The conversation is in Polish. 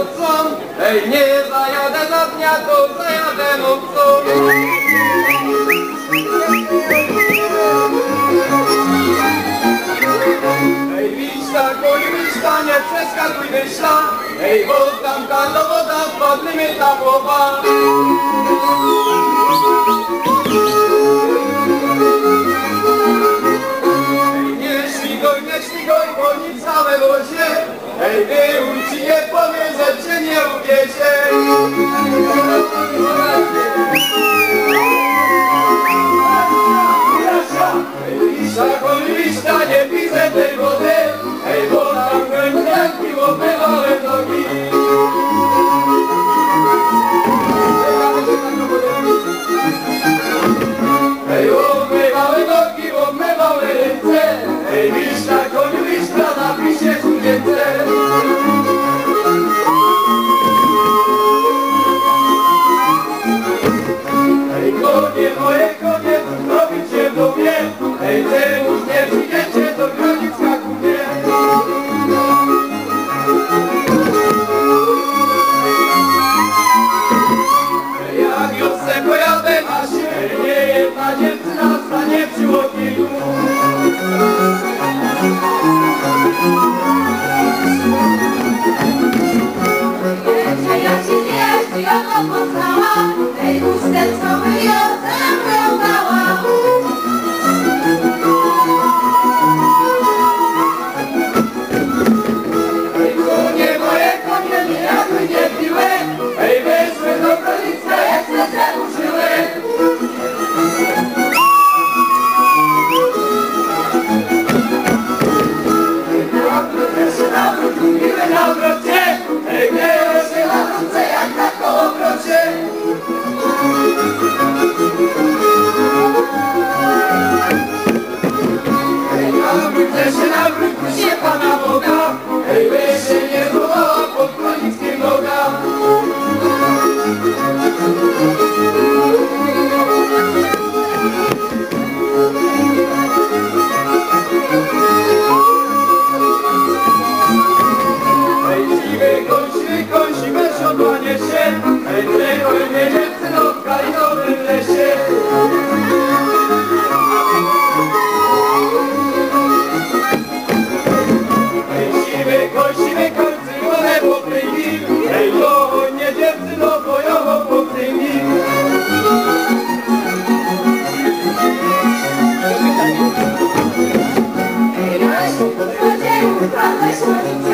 mocą. Ej, nie zajadę za dnia, to zajadę mocą. Ej, wiśla, koń wiśla, nie przeskakuj wyśla. Ej, woda, do no woda, wpadli mi ta głowa. Saco mi vista e pise del luz, a um a luz,